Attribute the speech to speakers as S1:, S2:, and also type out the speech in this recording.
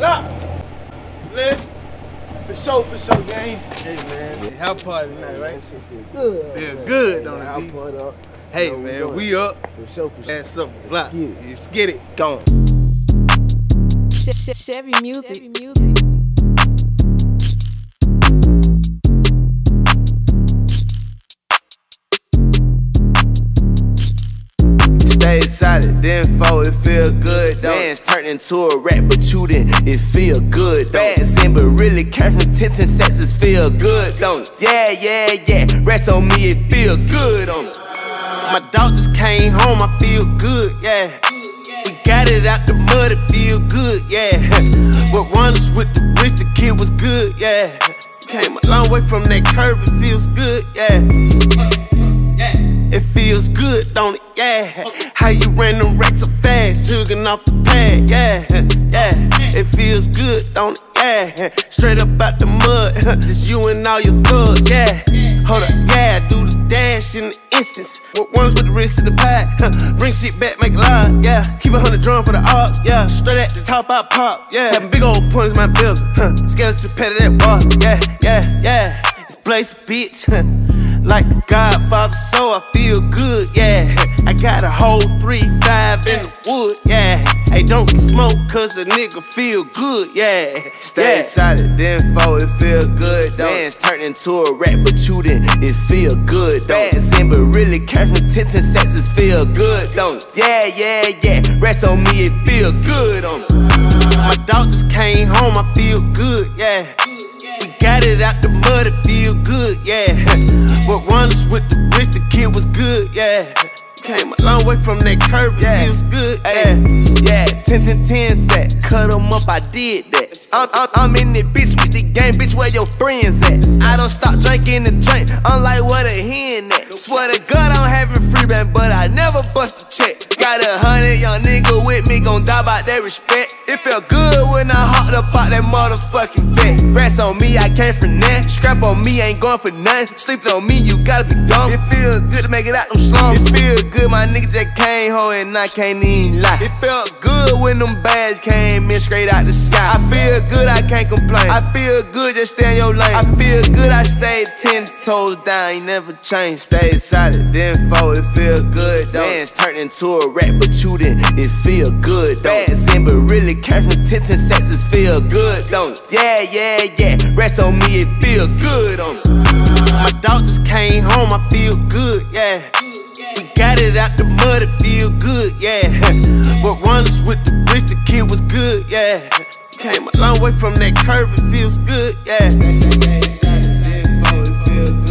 S1: Live. For sure, for sure, gang. Hey, man. How party tonight, right?
S2: Good.
S1: Feel good, don't
S2: I'll
S1: it,
S2: put up.
S1: Hey,
S2: You know,
S1: man,
S2: doing
S1: we up.
S2: For sure, for sure.
S1: Ass up, block.
S2: get it.
S1: Let's get it. Gone.
S3: Che- che- Chevy music. Chevy music.
S4: Stay solid, then fold, it feel good. Though. Dance turned into a rap, but you didn't, it feel good. Though. Bad but really came from tits and sexes, feel good. Don't it? Yeah, yeah, yeah. Rest on me, it feel good on it. My dog just came home, I feel good, yeah. We got it out the mud, it feel good, yeah. But runners with the wrist, the kid was good, yeah. Came a long way from that curve, it feels good, yeah. Feels good, don't it? Yeah. How you ran them racks so fast, jugging off the pad, yeah, yeah. It feels good, don't it? Yeah. Straight up out the mud, just you and all your thugs, yeah. Hold up, yeah, do the dash in the instance. What ones with the wrist in the pad? Huh. Bring shit back, make live, yeah. Keep a hundred drum for the ops, yeah. Straight at the top, I pop, yeah. Having big old points in my bills, huh. Skeleton pet of that bar, yeah, yeah, yeah. This place, bitch, huh. Like the Godfather, so I feel good, yeah. I got a whole three five in the wood, yeah. Hey, don't get smoke, cause a nigga feel good, yeah. Stay
S1: Yeah.
S4: solid, then fold, it feel good, though. Dance turned into a rap, but you didn't, it feel good, though. Sin, but really came from tits and sexes, feel good, don't? Yeah, yeah, yeah. Rest on me, it feel good on. My dog just came home, I feel good, yeah. We got it out the mud, it feel good, yeah. But runners with the wrist, the kid was good, yeah. Came a long way from that curve, it feels good, yeah. Yeah, 10 10 10 set, cut cut 'em up, I did that. I'm, I'm, I'm in the bitch with the game, bitch, where your friends at? I don't stop drinking the drink, unlike what a hen at. Swear to God, I'm having free band, but I never bust a check. Got a hundred young nigga with me, gon' die by their respect. It felt good when I hopped up out that motherfucking vet. Rest on me, I came from nothing. Scrap on me, ain't going for nothing. Sleeping on me, you gotta be dumb. It feels good to make it out them slums. It feel good, my nigga just came home and I can't even lie. It felt good when them bags came in straight out the sky. I feel good, I can't complain. I feel good, just stay in your lane. I feel good, I stayed ten toes down, ain't never changed. Stay solid, then fold, it feel good. Though. Dance turned into a rap, but you didn't, it feel good. Though. Sin, but really it came from tits and sexes, feel good, don't it? Yeah, yeah, yeah. Rest on me, it feel good on it. My dog just came home, I feel good, yeah. We got it out the mud, it feel good, yeah. But runners with the wrist, the kid was good, yeah. Came a long way from that curve, it feels good, yeah. It feel good.